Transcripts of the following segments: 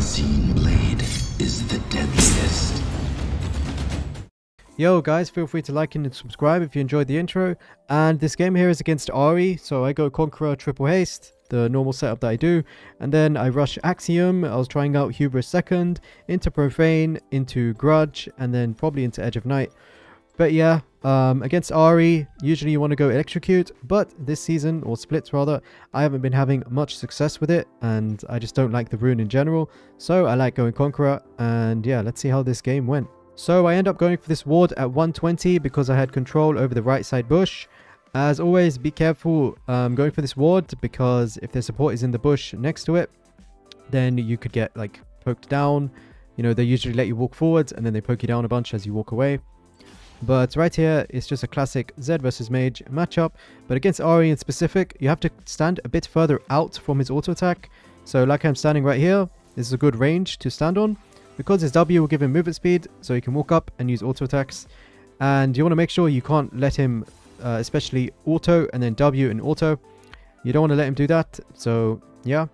unseen blade is the deadliest. Yo guys, feel free to like and subscribe if you enjoyed the intro. And this game here is against Ahri, so I go Conqueror Triple Haste, the normal setup that I do. And then I rush Axiom, I was trying out Hubris second, into Profane, into Grudge, and then probably into Edge of Night. But yeah, um, against Ahri, usually you want to go Electrocute, but this season, or Splits rather, I haven't been having much success with it, and I just don't like the rune in general. So I like going Conqueror, and yeah, let's see how this game went. So I end up going for this ward at 120 because I had control over the right side bush. As always, be careful um, going for this ward because if their support is in the bush next to it, then you could get like poked down. You know, they usually let you walk forwards and then they poke you down a bunch as you walk away. But right here, it's just a classic Zed versus Mage matchup. But against Ahri in specific, you have to stand a bit further out from his auto attack. So like I'm standing right here, this is a good range to stand on. Because his W will give him movement speed, so he can walk up and use auto attacks. And you want to make sure you can't let him, uh, especially auto and then W and auto. You don't want to let him do that, so yeah.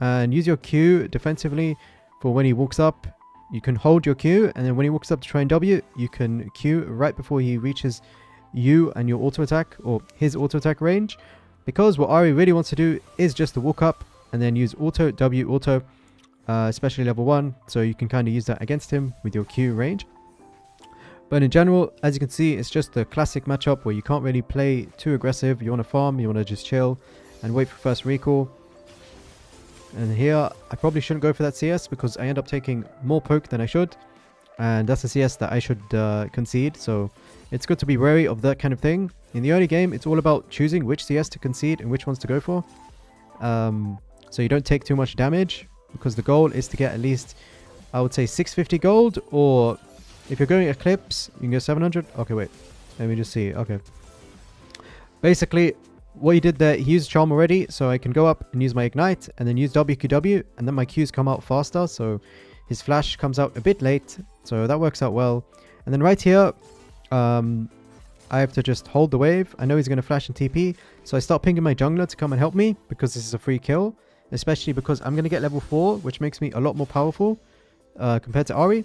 And use your Q defensively for when he walks up. You can hold your Q, and then when he walks up to try and W, you can Q right before he reaches you and your auto attack, or his auto attack range. Because what Ahri really wants to do is just to walk up and then use auto, W, auto, uh, especially level 1, so you can kind of use that against him with your Q range. But in general, as you can see, it's just the classic matchup where you can't really play too aggressive. You want to farm, you want to just chill and wait for first recall. And here, I probably shouldn't go for that CS because I end up taking more poke than I should. And that's a CS that I should uh, concede, so it's good to be wary of that kind of thing. In the early game, it's all about choosing which CS to concede and which ones to go for. Um, so you don't take too much damage, because the goal is to get at least, I would say 650 gold, or if you're going Eclipse, you can go 700. Okay, wait. Let me just see. Okay. Basically, what he did there, he used Charm already, so I can go up and use my Ignite, and then use WQW, and then my Qs come out faster, so his Flash comes out a bit late, so that works out well. And then right here, um, I have to just hold the wave. I know he's going to flash and TP, so I start pinging my jungler to come and help me, because this is a free kill especially because I'm going to get level 4, which makes me a lot more powerful uh, compared to Ahri.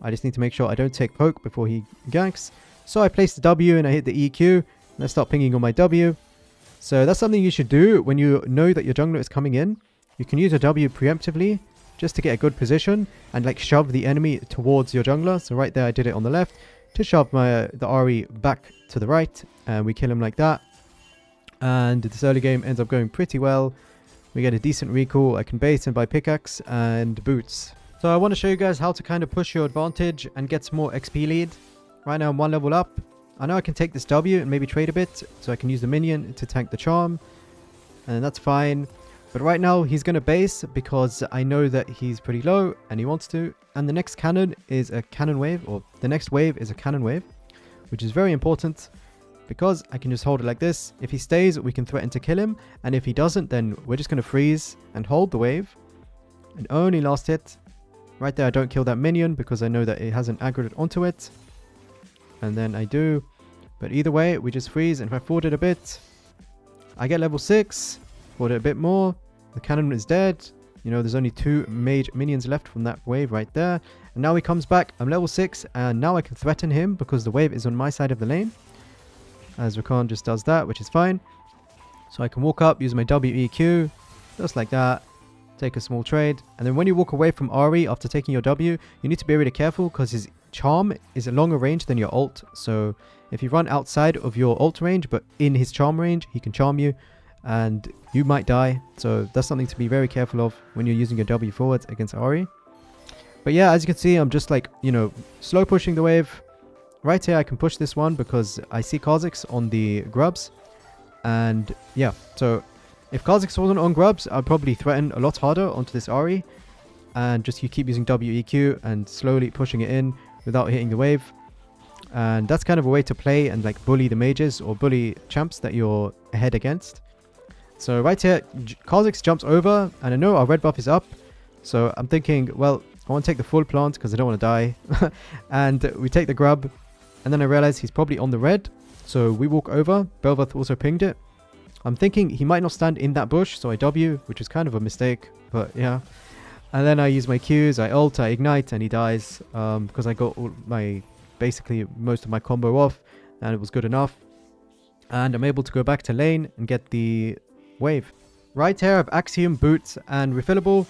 I just need to make sure I don't take poke before he ganks. So I place the W and I hit the EQ, and I start pinging on my W. So that's something you should do when you know that your jungler is coming in. You can use a W preemptively just to get a good position and like shove the enemy towards your jungler. So right there I did it on the left to shove my the Ahri back to the right and we kill him like that. And this early game ends up going pretty well. We get a decent recall. I can bait him by pickaxe and boots. So I want to show you guys how to kind of push your advantage and get some more XP lead. Right now I'm one level up. I know I can take this W and maybe trade a bit. So I can use the minion to tank the charm. And that's fine. But right now he's going to base because I know that he's pretty low and he wants to. And the next cannon is a cannon wave or the next wave is a cannon wave. Which is very important because I can just hold it like this. If he stays, we can threaten to kill him. And if he doesn't, then we're just going to freeze and hold the wave. And only last hit. Right there, I don't kill that minion because I know that it hasn't aggroed onto it. And then I do. But either way, we just freeze. And if I forward it a bit, I get level 6. Forward it a bit more. The cannon is dead. You know, there's only two mage minions left from that wave right there. And now he comes back. I'm level 6. And now I can threaten him because the wave is on my side of the lane as Rakan just does that, which is fine. So I can walk up, use my WEQ, just like that, take a small trade. And then when you walk away from Ahri after taking your W, you need to be really careful because his charm is a longer range than your ult. So if you run outside of your ult range, but in his charm range, he can charm you and you might die. So that's something to be very careful of when you're using your W forwards against Ahri. But yeah, as you can see, I'm just like, you know, slow pushing the wave, Right here I can push this one because I see Kha'Zix on the grubs. And yeah, so if Kha'Zix wasn't on grubs, I'd probably threaten a lot harder onto this Ahri. And just you keep using WEQ and slowly pushing it in without hitting the wave. And that's kind of a way to play and like bully the mages or bully champs that you're ahead against. So right here, Kha'Zix jumps over and I know our red buff is up. So I'm thinking, well, I want to take the full plant because I don't want to die. and we take the grub and then I realize he's probably on the red. So we walk over. Bel'Veth also pinged it. I'm thinking he might not stand in that bush, so I W, which is kind of a mistake, but yeah. And then I use my Qs, I ult, I ignite, and he dies um, because I got all my basically most of my combo off and it was good enough. And I'm able to go back to lane and get the wave. Right here I have Axiom, Boots and Refillable.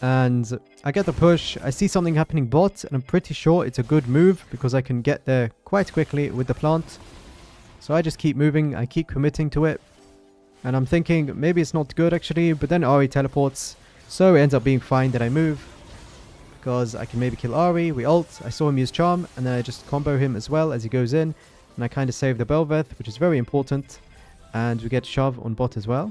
And I get the push. I see something happening bot and I'm pretty sure it's a good move because I can get there quite quickly with the plant. So I just keep moving. I keep committing to it. And I'm thinking maybe it's not good actually. But then Ahri teleports. So it ends up being fine that I move. Because I can maybe kill Ahri. We ult. I saw him use Charm. And then I just combo him as well as he goes in. And I kind of save the Bel'Veth, which is very important. And we get Shove on bot as well.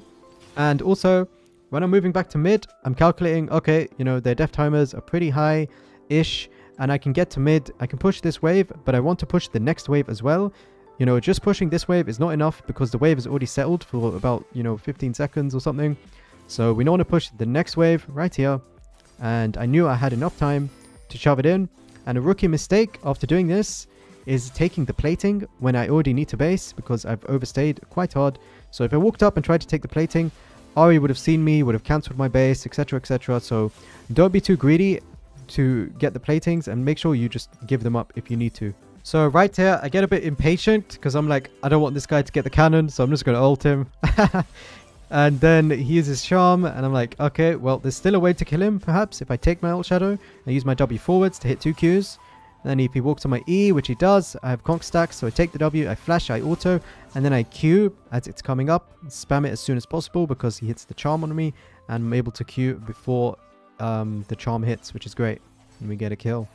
And also, when I'm moving back to mid, I'm calculating, okay, you know, their death timers are pretty high-ish. And I can get to mid. I can push this wave, but I want to push the next wave as well. You know, just pushing this wave is not enough because the wave is already settled for about, you know, 15 seconds or something. So we now want to push the next wave right here. And I knew I had enough time to shove it in. And a rookie mistake after doing this is taking the plating when I already need to base because I've overstayed quite hard. So if I walked up and tried to take the plating, Ahri would have seen me, would have cancelled my base, etc, etc. So don't be too greedy to get the platings and make sure you just give them up if you need to. So right here, I get a bit impatient because I'm like, I don't want this guy to get the cannon, so I'm just going to ult him. and then he uses Charm, and I'm like, okay, well, there's still a way to kill him, perhaps, if I take my ult Shadow I use my W forwards to hit two Qs. Then if he walks on my E, which he does, I have conk stacks, so I take the W, I flash, I auto, and then I Q as it's coming up, spam it as soon as possible because he hits the charm on me, and I'm able to Q before um, the charm hits, which is great, and we get a kill.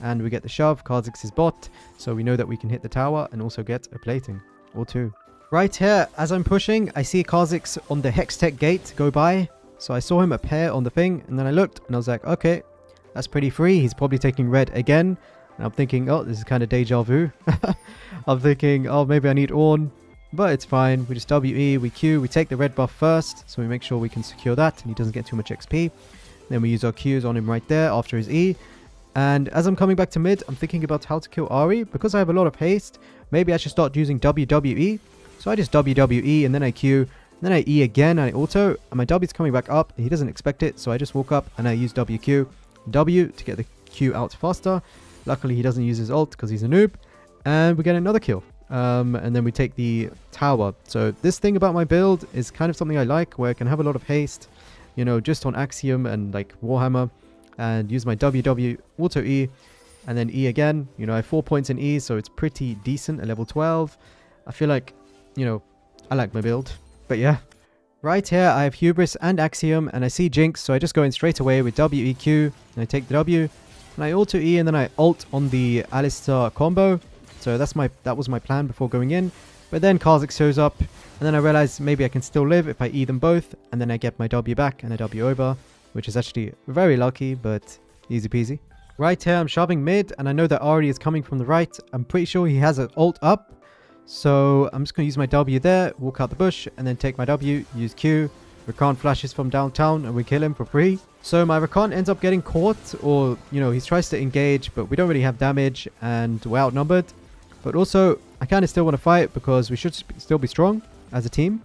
And we get the shove, Kha'Zix is bot, so we know that we can hit the tower and also get a plating, or two. Right here, as I'm pushing, I see Kha'Zix on the Hextech gate go by, so I saw him appear on the thing, and then I looked, and I was like, okay, that's pretty free. He's probably taking red again. And I'm thinking, oh, this is kind of deja vu. I'm thinking, oh, maybe I need Ornn. But it's fine. We just WE, we Q, we take the red buff first. So we make sure we can secure that and he doesn't get too much XP. Then we use our Qs on him right there after his E. And as I'm coming back to mid, I'm thinking about how to kill Ahri. Because I have a lot of haste, maybe I should start using WWE. So I just WWE and then I Q. Then I E again and I auto. And my W's coming back up. He doesn't expect it. So I just walk up and I use WQ. W to get the Q out faster. Luckily, he doesn't use his ult because he's a noob. And we get another kill. Um, and then we take the tower. So this thing about my build is kind of something I like, where I can have a lot of haste, you know, just on Axiom and like Warhammer, and use my WW auto E, and then E again. You know, I have four points in E, so it's pretty decent at level 12. I feel like, you know, I like my build. But yeah, Right here, I have Hubris and Axiom, and I see Jinx, so I just go in straight away with WEQ, and I take the W, and I auto E, and then I ult on the Alistar combo. So that's my that was my plan before going in. But then Kha'Zix shows up, and then I realize maybe I can still live if I E them both, and then I get my W back and a W over, which is actually very lucky, but easy peasy. Right here, I'm shoving mid, and I know that Ahri is coming from the right. I'm pretty sure he has an ult up, so I'm just going to use my W there, walk out the bush, and then take my W, use Q. Rakan flashes from downtown and we kill him for free. So my Rakan ends up getting caught, or, you know, he tries to engage, but we don't really have damage and we're outnumbered. But also, I kind of still want to fight because we should still be strong as a team.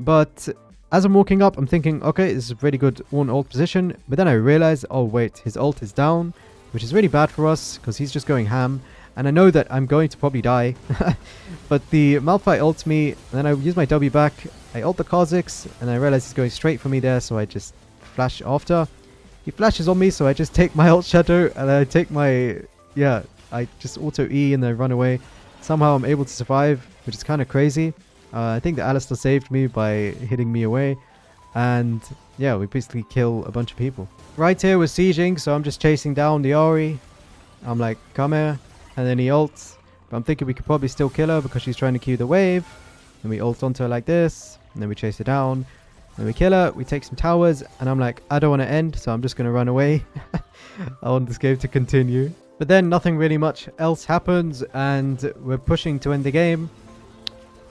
But as I'm walking up, I'm thinking, okay, this is a really good one ult position. But then I realize, oh wait, his ult is down, which is really bad for us because he's just going ham. And I know that I'm going to probably die. but the Malphite ults me, and then I use my W back. I ult the Kha'Zix, and I realize he's going straight for me there, so I just flash after. He flashes on me, so I just take my ult shadow, and I take my... Yeah, I just auto E and then run away. Somehow I'm able to survive, which is kind of crazy. Uh, I think the Alistar saved me by hitting me away. And yeah, we basically kill a bunch of people. Right here we're sieging, so I'm just chasing down the Ahri. I'm like, come here. And then he ults. But I'm thinking we could probably still kill her because she's trying to Q the wave. Then we ult onto her like this. And then we chase her down. Then we kill her. We take some towers. And I'm like, I don't want to end. So I'm just going to run away. I want this game to continue. But then nothing really much else happens. And we're pushing to end the game.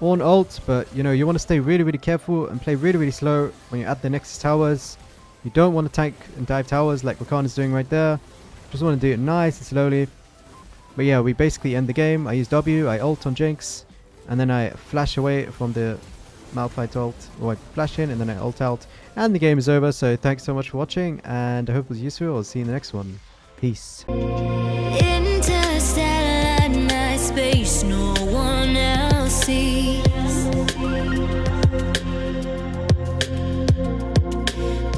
On ult. But, you know, you want to stay really, really careful. And play really, really slow when you're at the Nexus towers. You don't want to tank and dive towers like Rakan is doing right there. Just want to do it nice and slowly. But yeah, we basically end the game. I use W, I ult on Jinx, and then I flash away from the Malphite ult, or I flash in and then I ult out, and the game is over. So thanks so much for watching, and I hope it was useful. I'll see you in the next one. Peace.